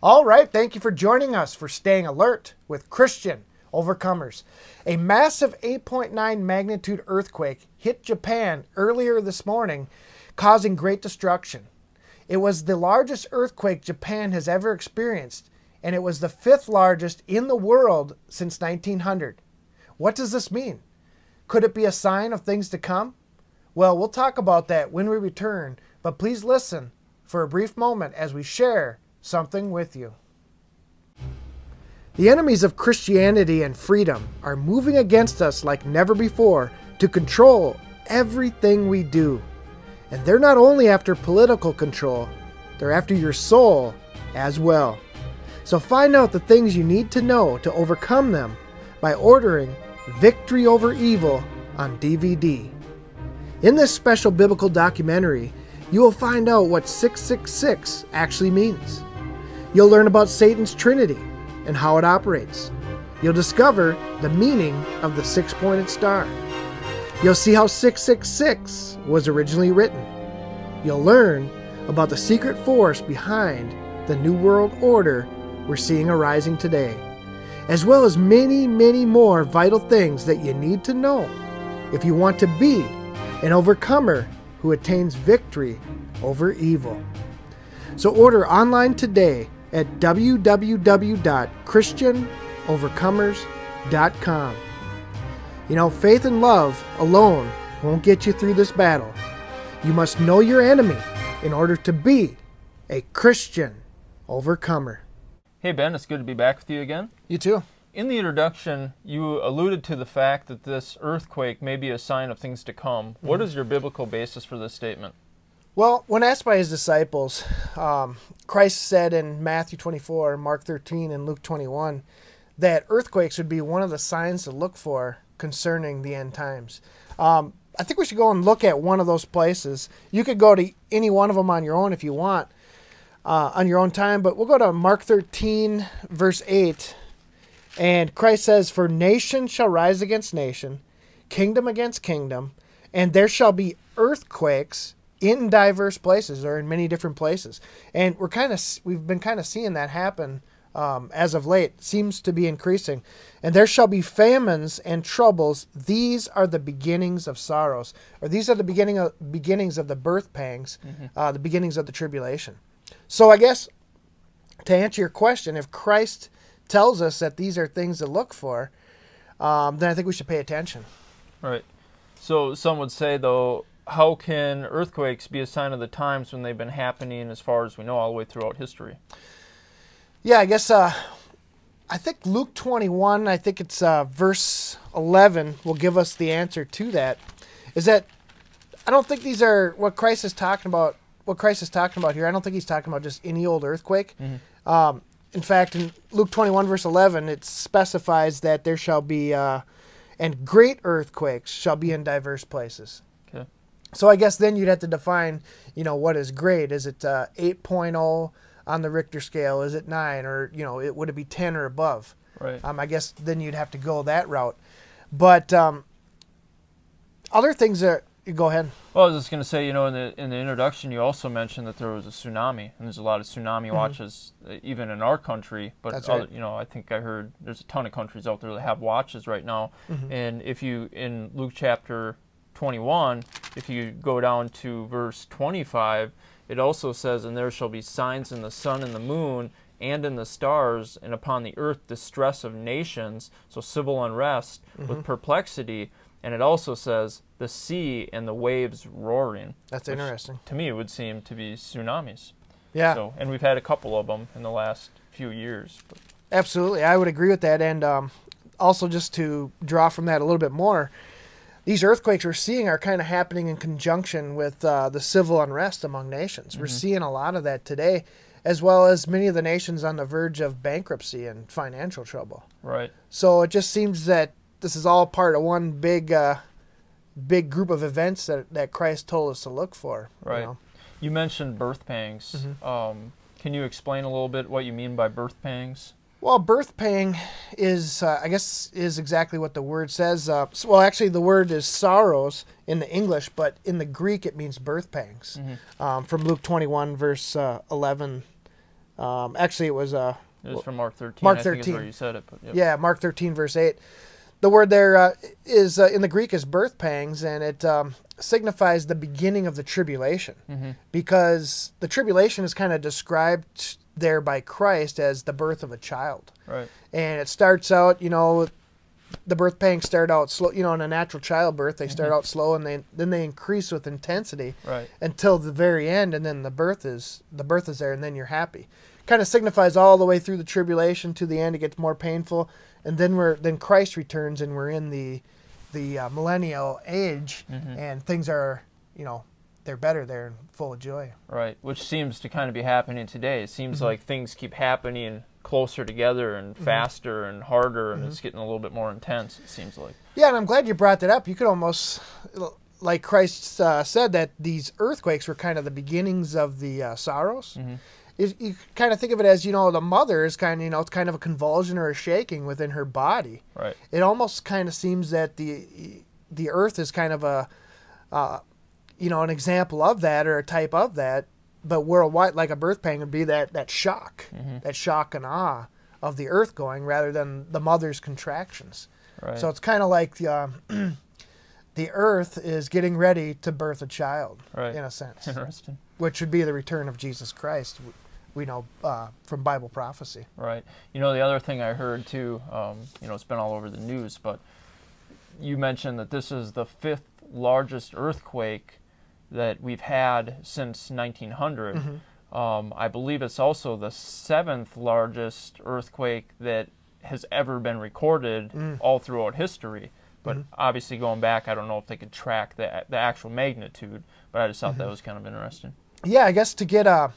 All right, thank you for joining us for Staying Alert with Christian Overcomers. A massive 8.9 magnitude earthquake hit Japan earlier this morning, causing great destruction. It was the largest earthquake Japan has ever experienced, and it was the fifth largest in the world since 1900. What does this mean? Could it be a sign of things to come? Well, we'll talk about that when we return, but please listen for a brief moment as we share something with you. The enemies of Christianity and freedom are moving against us like never before to control everything we do. And they're not only after political control, they're after your soul as well. So find out the things you need to know to overcome them by ordering Victory Over Evil on DVD. In this special biblical documentary, you will find out what 666 actually means. You'll learn about Satan's Trinity and how it operates. You'll discover the meaning of the six pointed star. You'll see how 666 was originally written. You'll learn about the secret force behind the New World Order we're seeing arising today, as well as many, many more vital things that you need to know if you want to be an overcomer who attains victory over evil. So order online today at www.christianovercomers.com. You know, faith and love alone won't get you through this battle. You must know your enemy in order to be a Christian overcomer. Hey Ben, it's good to be back with you again. You too. In the introduction, you alluded to the fact that this earthquake may be a sign of things to come. Mm-hmm. What is your biblical basis for this statement? Well, when asked by his disciples, um, Christ said in Matthew 24, Mark 13, and Luke 21 that earthquakes would be one of the signs to look for concerning the end times. Um, I think we should go and look at one of those places. You could go to any one of them on your own if you want, uh, on your own time, but we'll go to Mark 13, verse 8. And Christ says, For nation shall rise against nation, kingdom against kingdom, and there shall be earthquakes in diverse places or in many different places. And we're kind of we've been kind of seeing that happen um, as of late. Seems to be increasing. And there shall be famines and troubles. These are the beginnings of sorrows, or these are the beginning of beginnings of the birth pangs, uh, the beginnings of the tribulation. So I guess to answer your question, if Christ tells us that these are things to look for, um, then I think we should pay attention. Right. So some would say though, how can earthquakes be a sign of the times when they've been happening as far as we know all the way throughout history? Yeah, I guess uh, I think Luke 21, I think it's uh, verse 11, will give us the answer to that. Is that I don't think these are what Christ is talking about. What Christ is talking about here, I don't think he's talking about just any old earthquake. Um, in fact, in Luke 21, verse 11, it specifies that there shall be, uh, and great earthquakes shall be in diverse places. So I guess then you'd have to define, you know, what is great. Is it uh, 8.0 on the Richter scale? Is it 9? Or, you know, it, would it be 10 or above? Right. Um, I guess then you'd have to go that route. But um, other things that, you go ahead. Well, I was just going to say, you know, in the in the introduction, you also mentioned that there was a tsunami, and there's a lot of tsunami watches, uh, even in our country. But Mm-hmm. That's other, right. you know, I think I heard there's a ton of countries out there that have watches right now. Mm-hmm. And if you in Luke chapter 21, if you go down to verse 25, it also says, "And there shall be signs in the sun and the moon." And in the stars, and upon the earth, distress of nations, so civil unrest Mm-hmm. with perplexity. And it also says, the sea and the waves roaring. That's interesting. To me, it would seem to be tsunamis. Yeah, So, and we've had a couple of them in the last few years. But, absolutely. I would agree with that. And um, also, just to draw from that a little bit more, these earthquakes we're seeing are kind of happening in conjunction with uh, the civil unrest among nations. We're seeing a lot of that today, as well as many of the nations on the verge of bankruptcy and financial trouble. right. So it just seems that this is all part of one big, uh, big group of events that, that Christ told us to look for. you Right. know. You mentioned birth pangs. Mm-hmm. Um, can you explain a little bit what you mean by birth pangs? Well, birth pang is, uh, I guess, is exactly what the word says. Uh, well, actually, the word is sorrows in the English, but in the Greek it means birth pangs. Um, from Luke 21, verse uh, 11 Um, actually, it was uh, It was from Mark 13. Mark I think 13. where you said it. But yep. yeah, Mark 13, verse 8. The word there uh, is uh, in the Greek is birth pangs, and it um, signifies the beginning of the tribulation, Mm-hmm. because the tribulation is kind of described there by Christ as the birth of a child, Right. and it starts out, you know, the birth pangs start out slow, you know, in a natural childbirth, they start out slow, and they then they increase with intensity Right. until the very end, and then the birth is the birth is there, and then you're happy. Kind of signifies all the way through the tribulation to the end. It gets more painful, and then we're then Christ returns, and we're in the the uh, millennial age, Mhm. and things are you know they're better. They're full of joy. Right. Which seems to kind of be happening today. It Mm-hmm. seems like things keep happening closer together and faster and harder, and Mm-hmm. it's getting a little bit more intense. It seems like. Yeah, and I'm glad you brought that up. You could almost like Christ uh, said that these earthquakes were kind of the beginnings of the uh, sorrows. Mhm. You, you kind of think of it as you know the mother is kind of you know it's kind of a convulsion or a shaking within her body. Right. it almost kind of seems that the the earth is kind of a uh, you know an example of that or a type of that but worldwide like a birth pang would be that that shock Mhm. that shock and awe of the earth going rather than the mother's contractions Right. so it's kind of like the um, the earth is getting ready to birth a child Right. in a sense Interesting. which would be the return of jesus christ we know uh, from bible prophecy Right. You know, the other thing I heard too, um, you know, it's been all over the news, but you mentioned that this is the fifth largest earthquake that we've had since 1900. Mm-hmm. Um, I believe it's also the seventh largest earthquake that has ever been recorded Mm. all throughout history. But Mm-hmm. obviously, going back, I don't know if they could track the the actual magnitude. But I just thought Mm-hmm. that was kind of interesting. yeah, I guess to get uh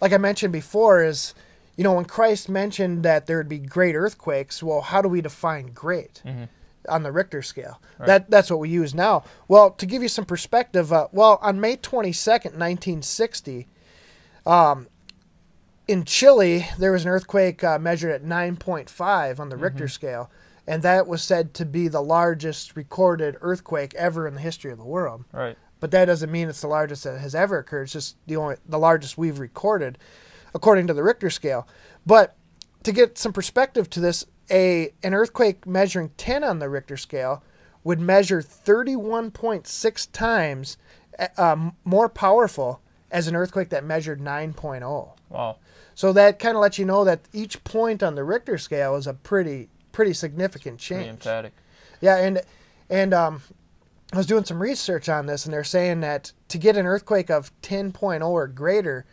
like I mentioned before is you know when Christ mentioned that there would be great earthquakes, well, how do we define great Mhm. on the Richter scale? Right. That that's what we use now. Well, to give you some perspective, uh, well, on May 22nd, 1960, um, in Chile, there was an earthquake uh, measured at 9.5 on the Richter scale, and that was said to be the largest recorded earthquake ever in the history of the world Right. But that doesn't mean it's the largest that has ever occurred. It's just the only the largest we've recorded, according to the Richter scale. But to get some perspective to this, a an earthquake measuring 10 on the Richter scale would measure 31.6 times uh, more powerful as an earthquake that measured 9.0. Wow. So that kind of lets you know that each point on the Richter scale is a pretty pretty significant Pretty change. emphatic. Yeah, and and um, I was doing some research on this, and they're saying that to get an earthquake of 10.0 or greater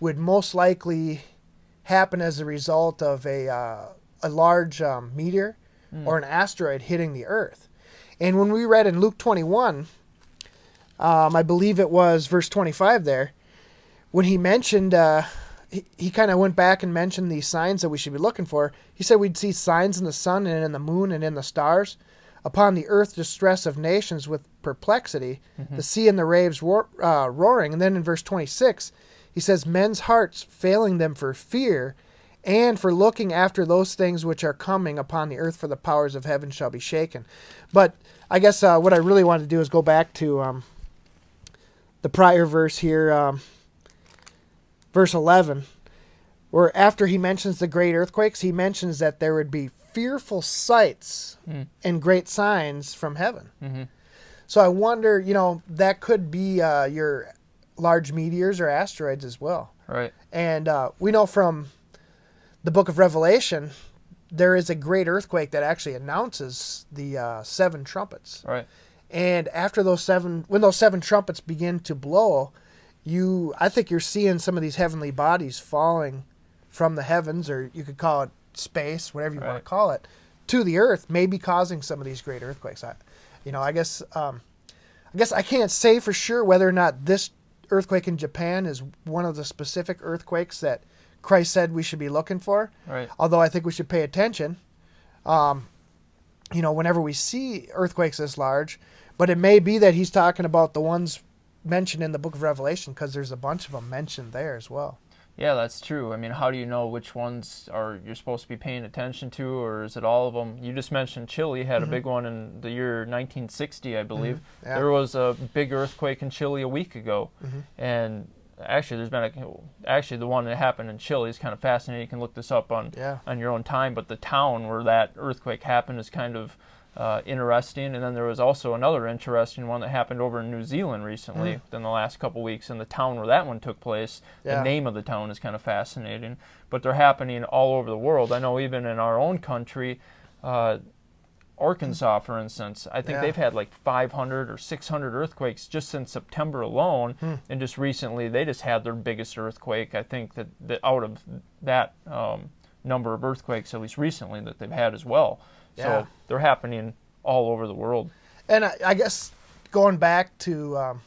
would most likely happen as a result of a uh, a large um, meteor or an asteroid hitting the Earth. And when we read in Luke 21, um, I believe it was verse 25 there, when he mentioned, uh, he, he kind of went back and mentioned the signs that we should be looking for. He said we'd see signs in the sun and in the moon and in the stars. Upon the earth, distress of nations with perplexity, the sea and the waves roar, uh, roaring. And then in verse 26, he says, Men's hearts failing them for fear and for looking after those things which are coming upon the earth, for the powers of heaven shall be shaken. But I guess uh, what I really want to do is go back to um, the prior verse here, um, verse 11, where after he mentions the great earthquakes, he mentions that there would be fearful sights Mm. and great signs from heaven. hmm So I wonder, you know, that could be uh, your large meteors or asteroids as well. Right. And uh, we know from the book of Revelation, there is a great earthquake that actually announces the uh, seven trumpets. Right. And after those seven, when those seven trumpets begin to blow, you, I think you're seeing some of these heavenly bodies falling from the heavens, or you could call it space, whatever you want to call it, to the earth, maybe causing some of these great earthquakes. I, you know, I guess, um, I guess I can't say for sure whether or not this earthquake in Japan is one of the specific earthquakes that Christ said we should be looking for. Right. Although I think we should pay attention. Um, you know, whenever we see earthquakes this large, but it may be that he's talking about the ones mentioned in the book of Revelation because there's a bunch of them mentioned there as well. Yeah, that's true. I mean, how do you know which ones are you're supposed to be paying attention to, or is it all of them? You just mentioned Chile had a big one in the year 1960, I believe. Mm-hmm. Yeah. There was a big earthquake in Chile a week ago, Mhm. and actually there's been a actually the one that happened in Chile is kind of fascinating. You can look this up on Yeah. on your own time. But the town where that earthquake happened is kind of uh, interesting. And then there was also another interesting one that happened over in New Zealand recently, within the last couple weeks. in the town where that one took place, Yeah. the name of the town is kind of fascinating. But they're happening all over the world. I know even in our own country. Uh, Arkansas, for instance, I think Yeah. they've had like 500 or 600 earthquakes just since September alone, Hmm. and just recently they just had their biggest earthquake. I think that, that out of that um, number of earthquakes, at least recently, that they've had as well. Yeah. So they're happening all over the world. And I, I guess going back to um,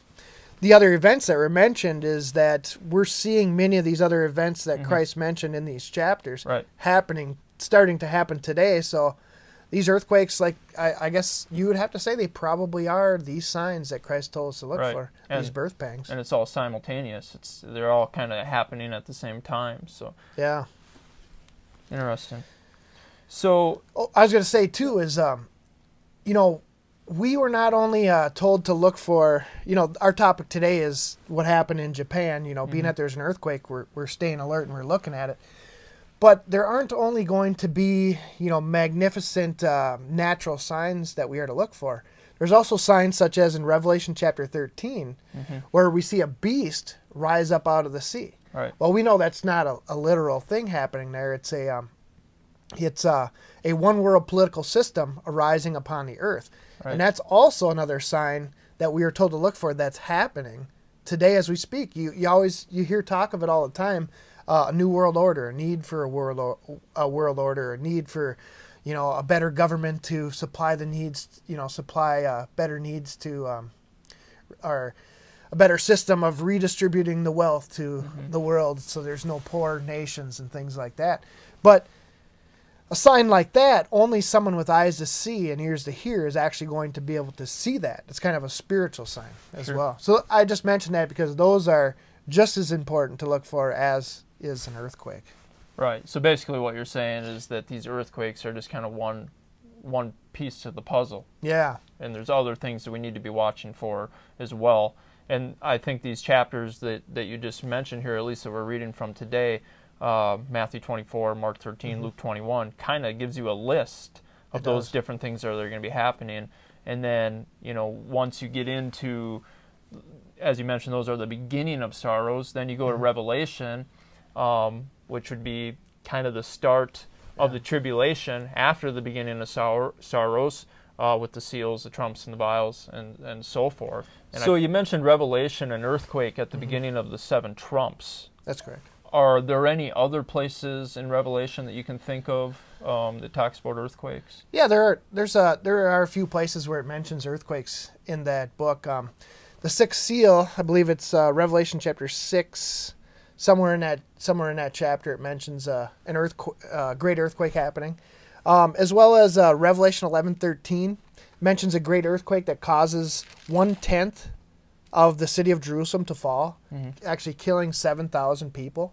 the other events that were mentioned is that we're seeing many of these other events that Christ mentioned in these chapters Right. happening, starting to happen today. So these earthquakes, like I, I guess you would have to say, they probably are these signs that Christ told us to look Right. for. And- these birth pangs. And it's all simultaneous. It's they're all kind of happening at the same time. So yeah. Interesting. So Oh, I was going to say too is, um, you know, we were not only uh, told to look for, you know, our topic today is what happened in Japan. You know, being that there's an earthquake, we're we're staying alert and we're looking at it. But there aren't only going to be, you know, magnificent uh, natural signs that we are to look for. There's also signs such as in Revelation chapter 13, where we see a beast rise up out of the sea. Right, Well, we know that's not a, a literal thing happening there. It's a um, it's a, a one world political system arising upon the earth, Right. and that's also another sign that we are told to look for that's happening today as we speak. You you always you hear talk of it all the time. Uh, a new world order, a need for a world or, a world order, a need for you know a better government to supply the needs you know supply uh, better needs to um, or a better system of redistributing the wealth to mm-hmm. the world so there's no poor nations and things like that. But a sign like that, only someone with eyes to see and ears to hear is actually going to be able to see that. It's kind of a spiritual sign as Sure. well. So I just mentioned that because those are just as important to look for as is an earthquake. right. So basically, what you're saying is that these earthquakes are just kind of one one piece to the puzzle. Yeah. and there's other things that we need to be watching for as well. And I think these chapters that, that you just mentioned here, at least that we're reading from today, uh, Matthew 24, Mark 13, Luke 21, kind of gives you a list of It those does. different things that are going to be happening. And then, you know, once you get into, as you mentioned, those are the beginning of sorrows. Then you go to Revelation, um, which would be kind of the start of the tribulation after the beginning of sor- sorrows uh, with the seals, the trumps, and the vials, and, and so forth. so you mentioned Revelation and earthquake at the beginning of the seven trumps. That's correct. Are there any other places in Revelation that you can think of um, that talks about earthquakes? Yeah, there are there's a there are a few places where it mentions earthquakes in that book. Um, the sixth seal, I believe it's uh, Revelation chapter six, somewhere in that somewhere in that chapter it mentions uh, an earthquake, uh, great earthquake happening, um, as well as uh, Revelation eleven thirteen mentions a great earthquake that causes one tenth of the city of Jerusalem to fall, actually killing seven thousand people.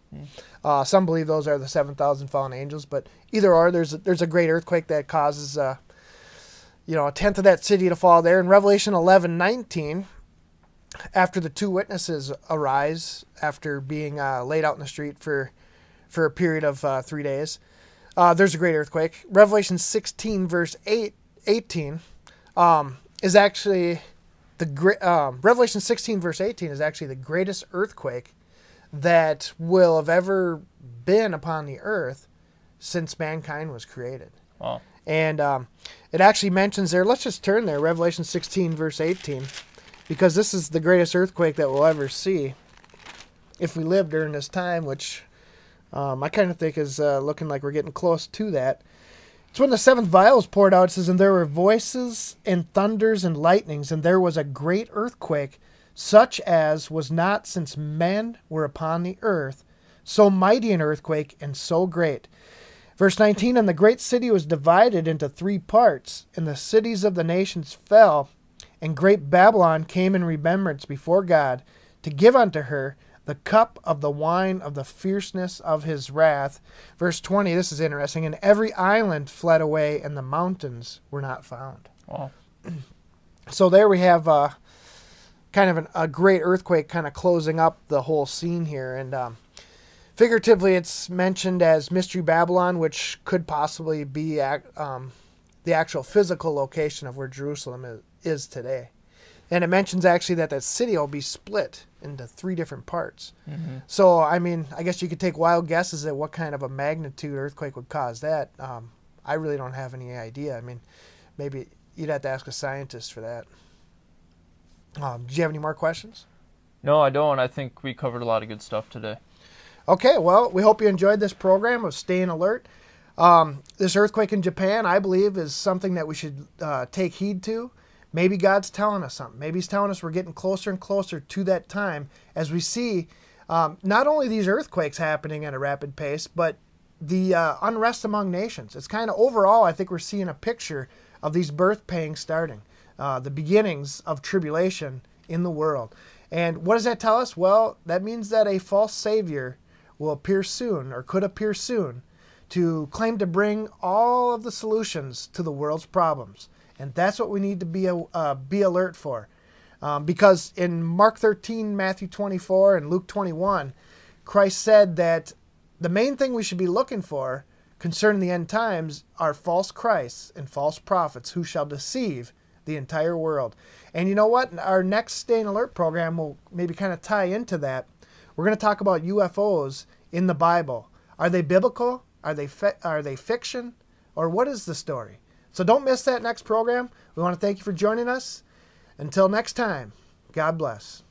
Uh, some believe those are the seven thousand fallen angels, but either or, there's a, there's a great earthquake that causes uh, you know a tenth of that city to fall there. In Revelation eleven nineteen, after the two witnesses arise after being uh, laid out in the street for for a period of uh, three days, uh, there's a great earthquake. Revelation sixteen verse 8, 18 um, is actually the great um, Revelation 16 verse 18 is actually the greatest earthquake that will have ever been upon the earth since mankind was created. Wow. And um, it actually mentions there, let's just turn there, Revelation 16, verse 18, because this is the greatest earthquake that we'll ever see if we live during this time, which um, I kind of think is uh, looking like we're getting close to that. It's when the seventh vial was poured out, it says, And there were voices and thunders and lightnings, and there was a great earthquake, such as was not since men were upon the earth, so mighty an earthquake and so great. Verse 19 And the great city was divided into three parts, and the cities of the nations fell, and great Babylon came in remembrance before God to give unto her the cup of the wine of the fierceness of his wrath. Verse 20, this is interesting. And every island fled away, and the mountains were not found. Wow. So there we have uh, kind of an, a great earthquake, kind of closing up the whole scene here. And um, figuratively, it's mentioned as Mystery Babylon, which could possibly be um, the actual physical location of where Jerusalem is, is today. And it mentions actually that that city will be split into three different parts. Mm-hmm. So, I mean, I guess you could take wild guesses at what kind of a magnitude earthquake would cause that. Um, I really don't have any idea. I mean, maybe you'd have to ask a scientist for that. Um, do you have any more questions? No, I don't. I think we covered a lot of good stuff today. Okay, well, we hope you enjoyed this program of Staying Alert. Um, this earthquake in Japan, I believe, is something that we should uh, take heed to. Maybe God's telling us something. Maybe He's telling us we're getting closer and closer to that time as we see um, not only these earthquakes happening at a rapid pace, but the uh, unrest among nations. It's kind of overall, I think we're seeing a picture of these birth pangs starting, uh, the beginnings of tribulation in the world. And what does that tell us? Well, that means that a false Savior will appear soon, or could appear soon, to claim to bring all of the solutions to the world's problems. And that's what we need to be, uh, be alert for. Um, because in Mark 13, Matthew 24, and Luke 21, Christ said that the main thing we should be looking for concerning the end times are false Christs and false prophets who shall deceive the entire world. And you know what? Our next Staying Alert program will maybe kind of tie into that. We're going to talk about UFOs in the Bible. Are they biblical? Are they fi- are they fiction? Or what is the story? So don't miss that next program. We want to thank you for joining us. Until next time, God bless.